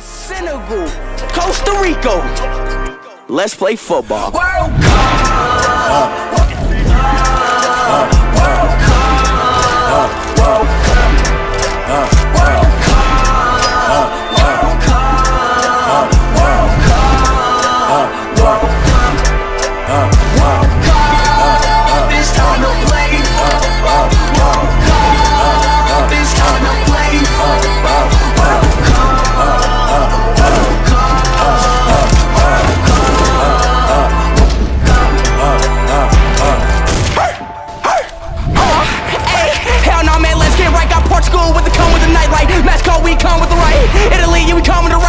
Senegal, Costa Rica. Let's play football. World Cup. School with the come with the nightlight. call we come with the right. Italy, you we come with the right.